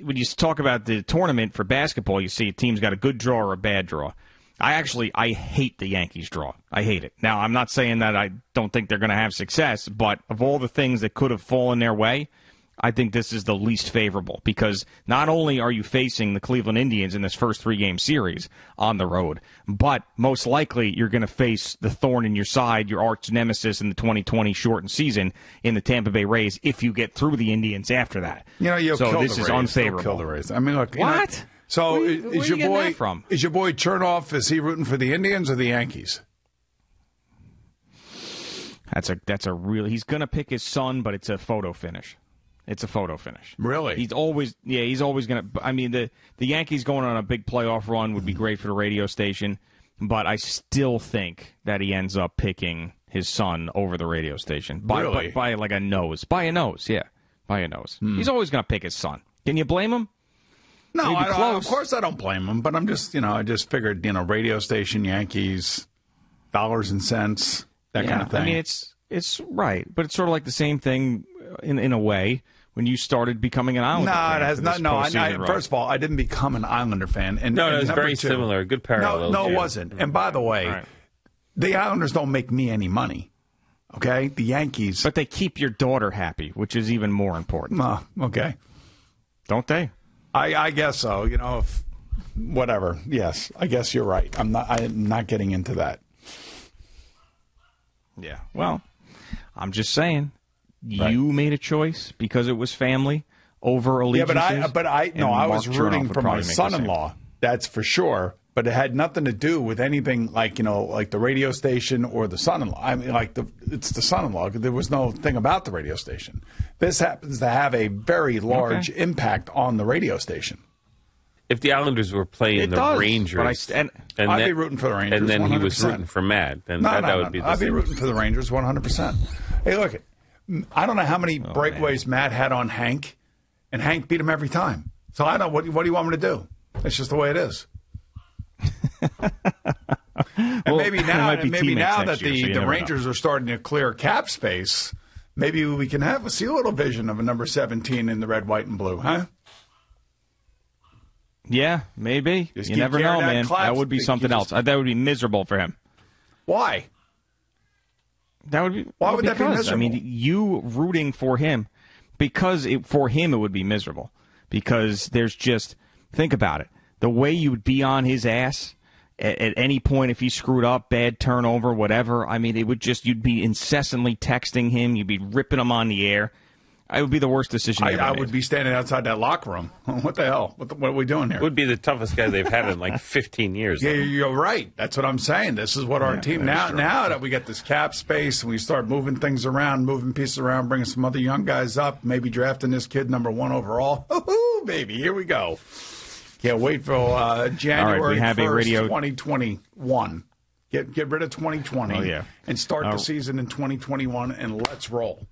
when you talk about the tournament for basketball, you see a team's got a good draw or a bad draw. I actually I hate the Yankees draw. I hate it. Now I'm not saying that I don't think they're going to have success, but of all the things that could have fallen their way, I think this is the least favorable because not only are you facing the Cleveland Indians in this first three game series on the road, but most likely you're going to face the thorn in your side, your arch nemesis in the 2020 shortened season in the Tampa Bay Rays if you get through the Indians after that. You know, you'll so kill this the is Rays. They'll unfavorable. Kill the Rays. I mean, look. you know, What? so Where is, you- where is you your boy from? is your boy Chernoff? Is he rooting for the Indians or the Yankees? That's a that's a real. He's gonna pick his son, but it's a photo finish. It's a photo finish. Really? He's always yeah. He's always gonna. I mean the the Yankees going on a big playoff run would be Mm-hmm. great for the radio station, but I still think that he ends up picking his son over the radio station by Really? by, by like a nose, by a nose, yeah, by a nose. Hmm. He's always gonna pick his son. Can you blame him? No, I, of course I don't blame him, but I'm just you know I just figured you know radio station Yankees, dollars and cents that yeah, kind of thing. I mean it's it's right, but it's sort of like the same thing in in a way when you started becoming an Islander. Fan. No, fan it has not. No, I, I, first of all, I didn't become an Islander fan, and No, and no, it's very two- similar. Good No, parallels. no, it wasn't. And by the way, All right. the Islanders don't make me any money. Okay, the Yankees. But they keep your daughter happy, which is even more important, Uh, okay, don't they? I, I guess so. You know, if, whatever. Yes, I guess you're right. I'm not. I'm not getting into that. Yeah. Well, I'm just saying, you made a choice because it was family over Yeah, allegiances. but I. But I. No, and I was Chernoff rooting for my probably make the same. son-in-law. That's for sure. But it had nothing to do with anything like you know, like the radio station or the son-in-law. I mean, like the it's the son-in-law. There was no thing about the radio station. This happens to have a very large impact on the radio station. If the Islanders were playing It the does, Rangers, I st- and- I'd be rooting for the Rangers, and then he was rooting for Matt, then No, that, no, that no, would be no. the I'd be rooting for the Rangers 100%. Hey, look, I don't know how many Oh, breakaways Matt had on Hank, and Hank beat him every time. So I don't. What, what do you want me to do? It's just the way it is. and Well, maybe now, and maybe now that year, the, so the never know. Rangers are starting to clear cap space, maybe we can have see a little vision of a number 17 in the red, white, and blue, huh? Yeah, maybe. Just you never know, man. clap That would be something You else. just- Uh, That would be miserable for him. Why? That would be. Why would that be because, I mean, you rooting for him because it, for him it would be miserable because there's just think about it. The way you would be on his ass at, at any point if he screwed up, bad turnover, whatever. I mean, it would just you'd be incessantly texting him. You'd be ripping him on the air. It would be the worst decision. I, ever I made. would be standing outside that locker room. What the hell? What, the, what are we doing here? Would be the toughest guy they've had in like 15 years. Yeah, you're right. That's what I'm saying. This is what our team now. Now that we get this cap space and we start moving things around, moving pieces around, bringing some other young guys up, maybe drafting this kid number one overall. Woo-hoo, baby, here we go. Can't wait for uh, January have a 1st, radio- 2021. Get get rid of 2020 Oh, yeah. and start Uh, the season in 2021 and let's roll.